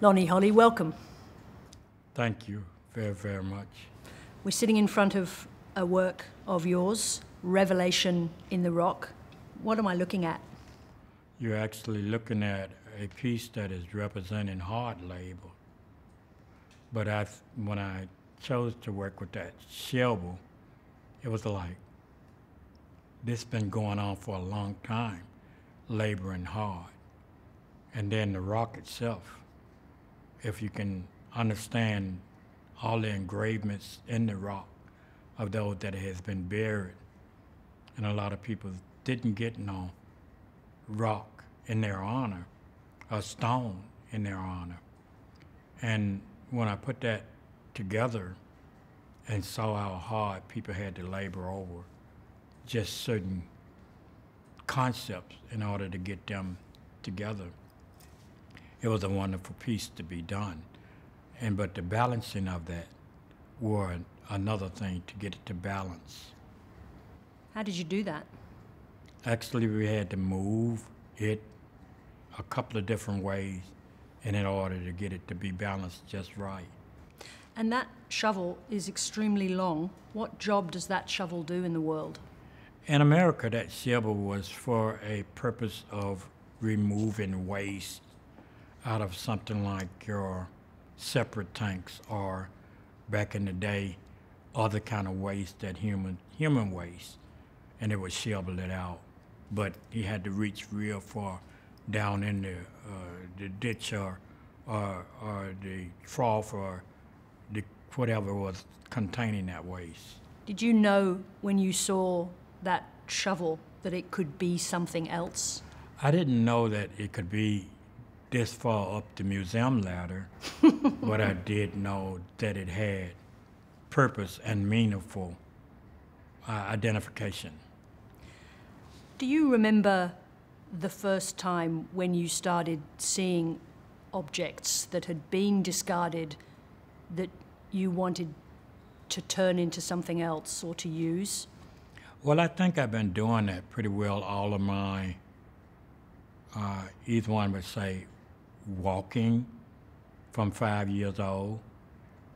Lonnie Holley, welcome. Thank you very, very much. We're sitting in front of a work of yours, Revelation in the Rock. What am I looking at? You're actually looking at a piece that is representing hard labor. But I, when I chose to work with that shovel, it was like, this has been going on for a long time, laboring hard. And then the rock itself, if you can understand all the engravements in the rock of those that has been buried, and a lot of people didn't get no rock in their honor, a stone in their honor. And when I put that together and saw how hard people had to labor over just certain concepts in order to get them together, it was a wonderful piece to be done. And but the balancing of that were another thing to get it to balance. How did you do that? Actually, we had to move it a couple of different ways and in order to get it to be balanced just right. And that shovel is extremely long. What job does that shovel do in the world? In America, that shovel was for a purpose of removing waste out of something like your separate tanks or back in the day, other kind of waste that human human waste, and it would shovel it out. But he had to reach real far down in the uh, the ditch or, or or the trough or the whatever was containing that waste. Did you know when you saw that shovel that it could be something else? I didn't know that it could be this far up the museum ladder, but I did know that it had purpose and meaningful uh, identification. Do you remember the first time when you started seeing objects that had been discarded that you wanted to turn into something else or to use? Well, I think I've been doing that pretty well all of my, uh, either one would say, walking from five years old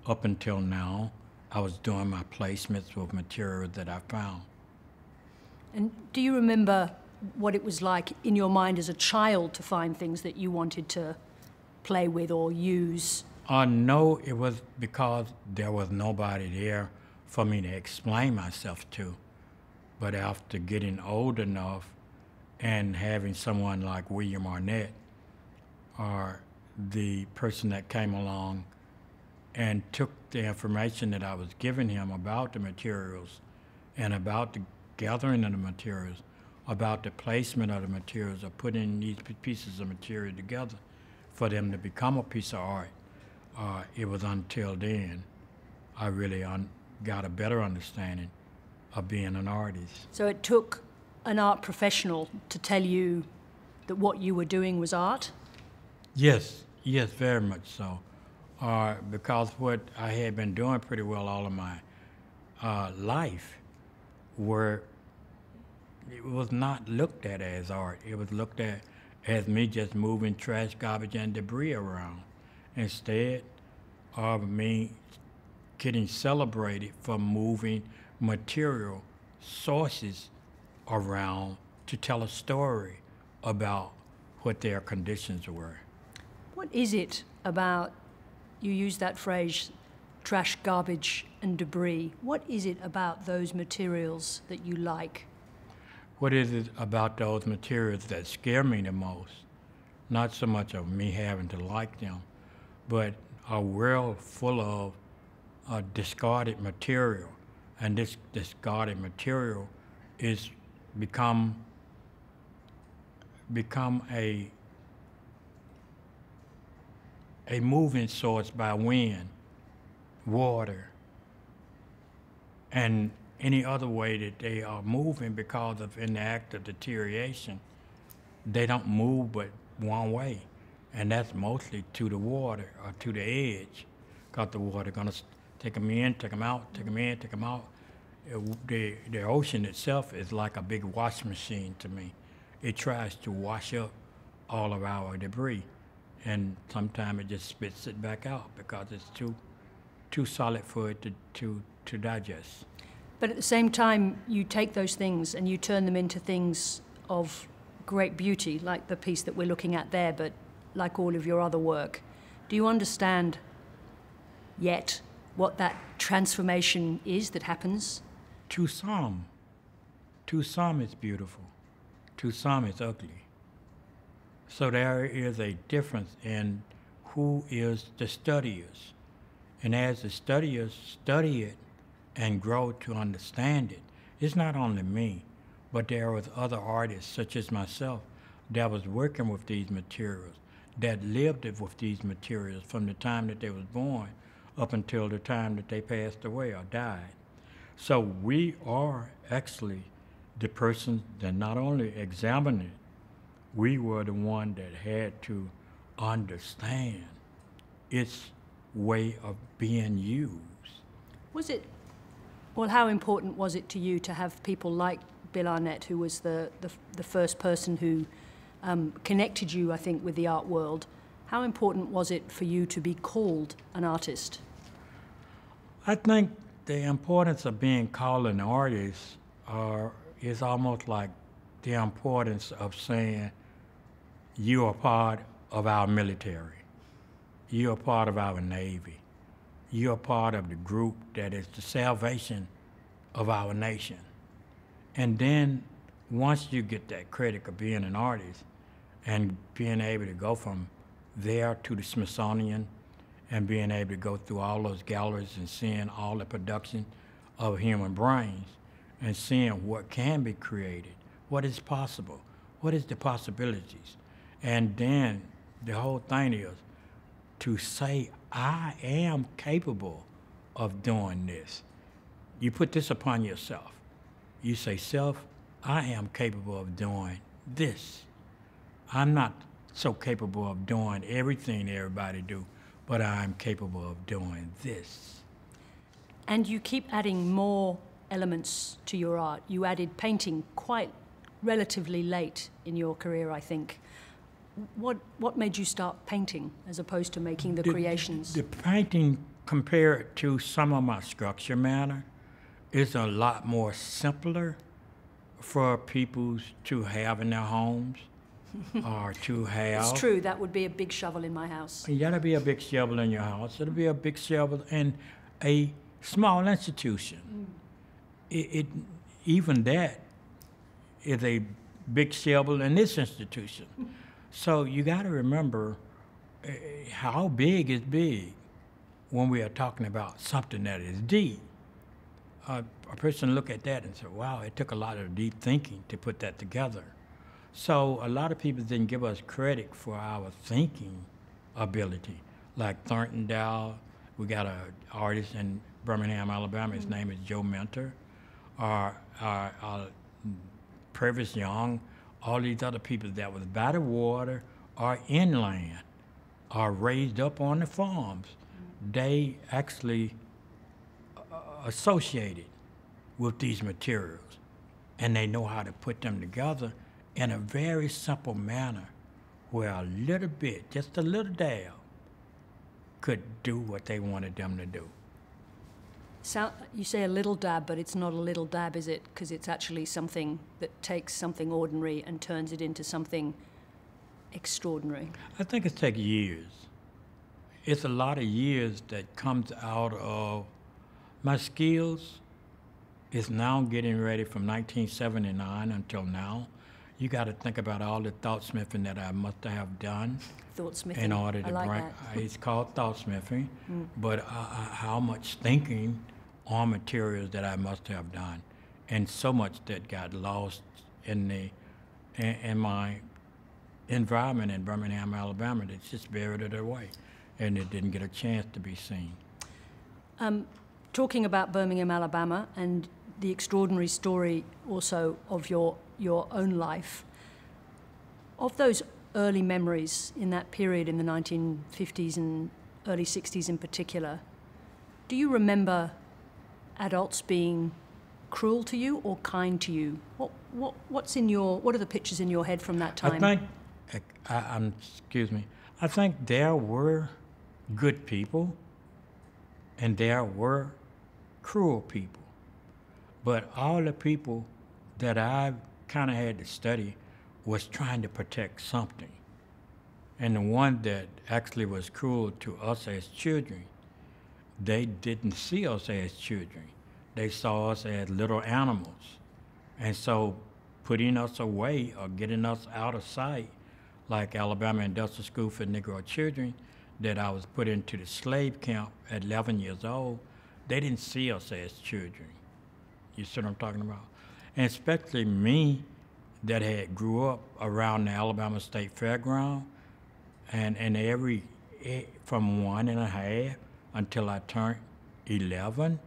up until now. I was doing my placements with material that I found. And do you remember what it was like in your mind as a child to find things that you wanted to play with or use? Uh, no, it was because there was nobody there for me to explain myself to. But after getting old enough and having someone like William Arnett, or the person that came along and took the information that I was giving him about the materials and about the gathering of the materials, about the placement of the materials, of putting these pieces of material together for them to become a piece of art. Uh, it was until then I really got a better understanding of being an artist. So it took an art professional to tell you that what you were doing was art? Yes, yes, very much so. Uh, because what I had been doing pretty well all of my uh, life were it was not looked at as art. It was looked at as me just moving trash, garbage, and debris around. Instead of me getting celebrated for moving material sources around to tell a story about what their conditions were. What is it about, you use that phrase, trash, garbage, and debris? What is it about those materials that you like? What is it about those materials that scare me the most? Not so much of me having to like them, but a world full of uh, discarded material. And this discarded material is become become a a moving source by wind, water, and any other way that they are moving because of in the act of deterioration, they don't move but one way, and that's mostly to the water or to the edge, because the water gonna take them in, take them out, take them in, take them out. It, the the ocean itself is like a big wash machine to me. It tries to wash up all of our debris and sometimes it just spits it back out because it's too too solid for it to, to, to digest. But at the same time, you take those things and you turn them into things of great beauty, like the piece that we're looking at there, but like all of your other work. Do you understand yet what that transformation is that happens? To some, to some it's beautiful, to some it's ugly. So there is a difference in who is the studiers. And as the studiers study it and grow to understand it, it's not only me, but there was other artists such as myself that was working with these materials, that lived with these materials from the time that they was born up until the time that they passed away or died. So we are actually the persons that not only examine it, we were the one that had to understand its way of being used. Was it, well, how important was it to you to have people like Bill Arnett, who was the, the, the first person who um, connected you, I think, with the art world? How important was it for you to be called an artist? I think the importance of being called an artist uh, is almost like the importance of saying you are part of our military. You are part of our Navy. You are part of the group that is the salvation of our nation. And then once you get that credit of being an artist and being able to go from there to the Smithsonian and being able to go through all those galleries and seeing all the production of human brains and seeing what can be created, what is possible, what is the possibilities. And then the whole thing is to say, I am capable of doing this. You put this upon yourself. You say, Self, I am capable of doing this. I'm not so capable of doing everything everybody do, but I'm capable of doing this. And you keep adding more elements to your art. You added painting quite relatively late in your career, I think what what made you start painting as opposed to making the, the creations? The painting, compared to some of my structure matter, is a lot more simpler for people to have in their homes or to have. It's true. That would be a big shovel in my house. Yeah, that'd be a big shovel in your house. It'll be a big shovel in a small institution. Mm. It, it even that is a big shovel in this institution. So you got to remember uh, how big is big when we are talking about something that is deep. Uh, a person look at that and say, wow, it took a lot of deep thinking to put that together. So a lot of people didn't give us credit for our thinking ability. Like Thornton Dial, we got an artist in Birmingham, Alabama. His mm-hmm. name is Joe Minter. Or, uh, uh, Purvis Young, all these other people that was by the water or inland are raised up on the farms. They actually uh, associated with these materials and they know how to put them together in a very simple manner where a little bit, just a little dab, could do what they wanted them to do. So, you say a little dab, but it's not a little dab, is it? Because it's actually something that takes something ordinary and turns it into something extraordinary. I think it takes years. It's a lot of years that comes out of my skills. Is now getting ready from 1979 until now. You got to think about all the thought smithing that I must have done. Thought smithing. In order to I like bring, it's called thought smithing, mm. but uh, uh, how much thinking on materials that I must have done, and so much that got lost in the in, in my environment in Birmingham, Alabama. That just buried it away, and it didn't get a chance to be seen. Um, talking about Birmingham, Alabama, and the extraordinary story also of your your own life. Of those early memories in that period in the 1950s and early 60s in particular, do you remember adults being cruel to you or kind to you? What, what, what's in your, what are the pictures in your head from that time? I think, I, I'm, excuse me, I think there were good people and there were cruel people. But all the people that I kind of had to study was trying to protect something. And the one that actually was cruel to us as children, they didn't see us as children. They saw us as little animals. And so putting us away or getting us out of sight, like Alabama Industrial School for Negro Children, that I was put into the slave camp at 11 years old, they didn't see us as children. You see what I'm talking about? And especially me that had grew up around the Alabama State Fairground, and, and every, eh, from one and a half until I turned 11,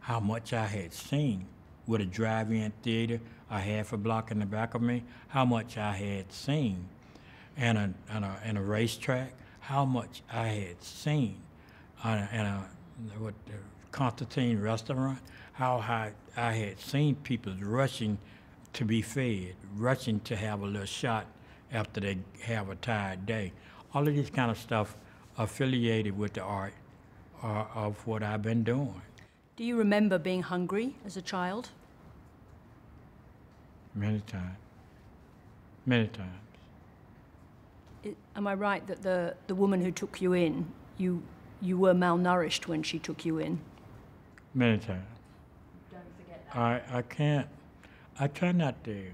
how much I had seen with a drive-in theater a half a block in the back of me, how much I had seen, and a, and a, and a racetrack, how much I had seen, uh, and a, what, Constantine restaurant, how I, I had seen people rushing to be fed, rushing to have a little shot after they have a tired day. All of this kind of stuff affiliated with the art uh, of what I've been doing. Do you remember being hungry as a child? Many times. Many times. I- Am I right that the, the woman who took you in, you, you were malnourished when she took you in? Many times. Don't forget that. I, I can't, I try not to.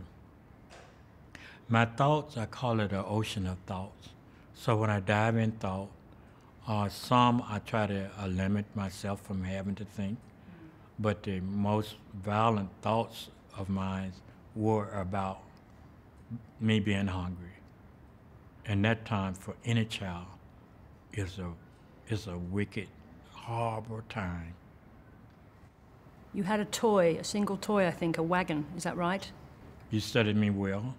My thoughts, I call it an ocean of thoughts. So when I dive in thought, uh, some I try to uh, limit myself from having to think, but the most violent thoughts of mine were about me being hungry. And that time for any child is a, is a wicked, horrible time. You had a toy, a single toy, I think, a wagon. Is that right? You studied me well.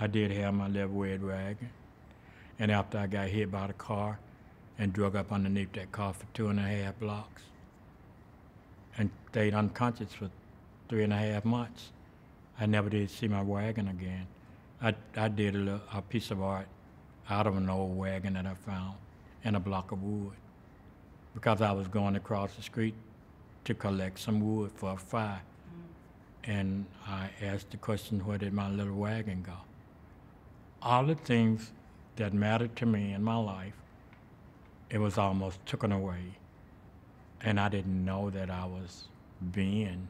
I did have my little red wagon. And after I got hit by the car and drug up underneath that car for two and a half blocks and stayed unconscious for three and a half months, I never did see my wagon again. I, I did a, little, a piece of art out of an old wagon that I found and a block of wood because I was going across the street to collect some wood for a fire. Mm-hmm. And I asked the question, where did my little wagon go? All the things that mattered to me in my life, it was almost taken away. And I didn't know that I was being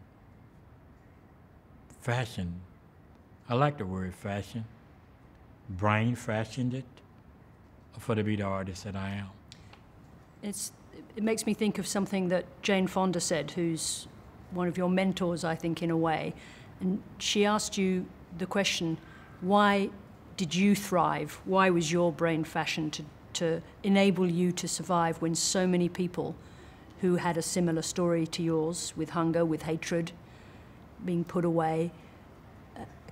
fashioned. I like the word fashion. Brain fashioned it for to be the artist that I am. It's, it makes me think of something that Jane Fonda said, who's one of your mentors, I think, in a way. And she asked you the question, why did you thrive? Why was your brain fashioned to, to enable you to survive when so many people who had a similar story to yours, with hunger, with hatred, being put away,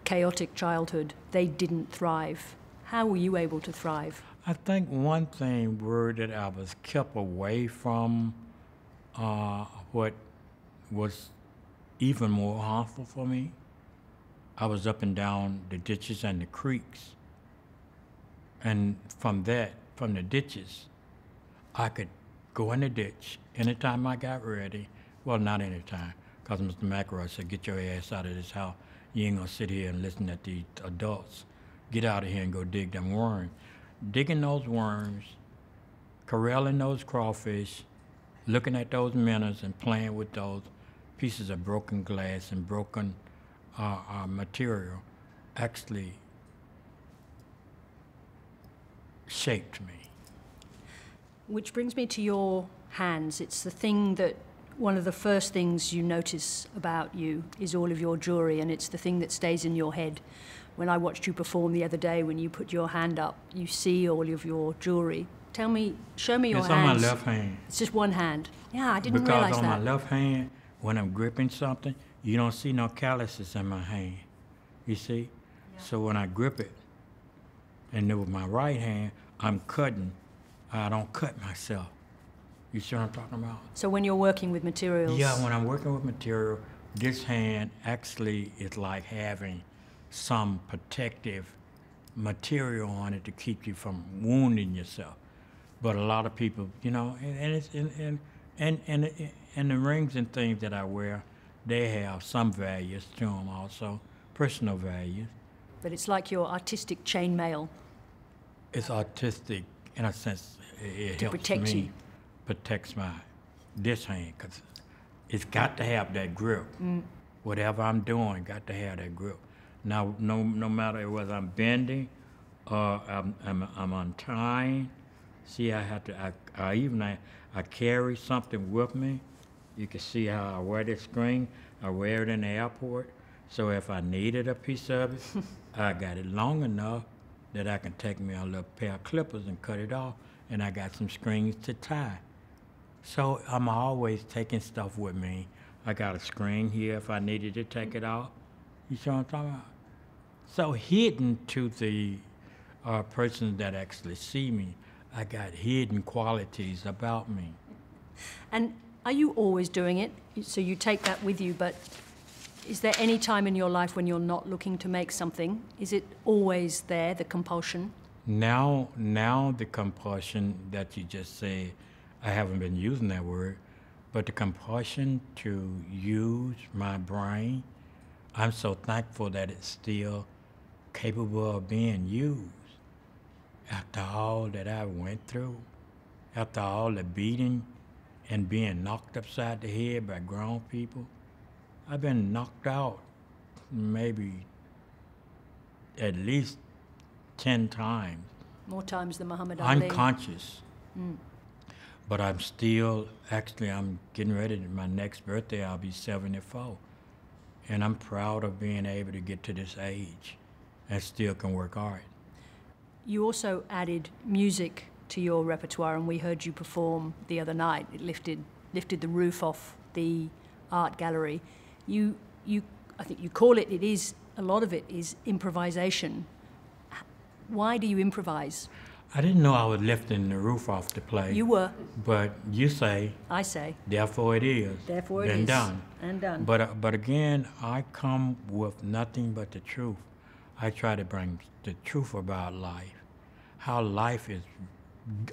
chaotic childhood, they didn't thrive? How were you able to thrive? I think one thing were that I was kept away from uh, what was even more harmful for me. I was up and down the ditches and the creeks. And from that, from the ditches, I could go in the ditch anytime I got ready. Well, not anytime, because Mr. McElroy said, get your ass out of this house. You ain't gonna sit here and listen to these adults. Get out of here and go dig them worms digging those worms, corralling those crawfish, looking at those minnows and playing with those pieces of broken glass and broken uh, uh, material actually shaped me. Which brings me to your hands. It's the thing that one of the first things you notice about you is all of your jewelry, and it's the thing that stays in your head. When I watched you perform the other day, when you put your hand up, you see all of your jewelry. Tell me, show me your it's hands. on my left hand. It's just one hand. Yeah, I didn't because realize that. Because on my left hand, when I'm gripping something, you don't see no calluses in my hand. You see? So when I grip it, and then with my right hand, I'm cutting. I don't cut myself. You see what I'm talking about? So when you're working with materials, Yeah, when I'm working with material, this hand actually is like having some protective material on it to keep you from wounding yourself. But a lot of people, you know, and, and it's and and and and, and the rings and things that I wear, they have some values to them also, personal values. But it's like your artistic chainmail. It's artistic in a sense. It, it To helps protect me, you. protects my this hand because it's got to have that grip. Mm. Whatever I'm doing, got to have that grip. Now, no no matter whether I'm bending or I'm I'm, I'm untying. See, I have to. I, I even I, I carry something with me. You can see how I wear this screen. I wear it in the airport. So if I needed a piece of it, I got it long enough that I can take me a little pair of clippers and cut it off, and I got some strings to tie. So I'm always taking stuff with me. I got a screen here if I needed to take it off. You see what I'm talking about? So hidden to the uh, persons that actually see me, I got hidden qualities about me. And are you always doing it? So you take that with you, but is there any time in your life when you're not looking to make something? Is it always there, the compulsion? Now, now the compulsion that you just say, I haven't been using that word, but the compulsion to use my brain, I'm so thankful that it's still capable of being used. After all that I went through, after all the beating and being knocked upside the head by grown people, I've been knocked out maybe at least 10 times More times than Muhammad Ali. unconscious. Mm. But I'm still, actually, I'm getting ready to my next birthday, I'll be 74. And I'm proud of being able to get to this age and still can work hard. You also added music to your repertoire, and we heard you perform the other night. It lifted lifted the roof off the art gallery. You you I think you call it. It is a lot of it is improvisation. Why do you improvise? I didn't know I was lifting the roof off the play. You were, But you say, I say. therefore it is. Therefore, it Been is done. and done. But, uh, but again, I come with nothing but the truth. I try to bring the truth about life, how life is.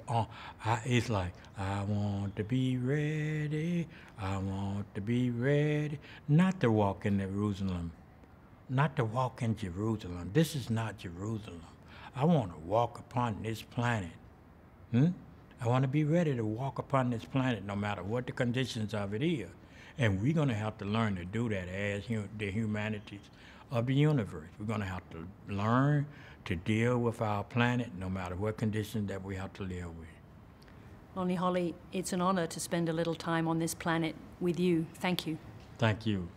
Uh, I, it's like I want to be ready. I want to be ready, not to walk in Jerusalem, not to walk in Jerusalem. This is not Jerusalem. I want to walk upon this planet. Hmm? I want to be ready to walk upon this planet no matter what the conditions of it is. And we're going to have to learn to do that as the humanities of the universe. We're going to have to learn to deal with our planet no matter what conditions that we have to live with. Lonnie Holley, it's an honour to spend a little time on this planet with you. Thank you. Thank you.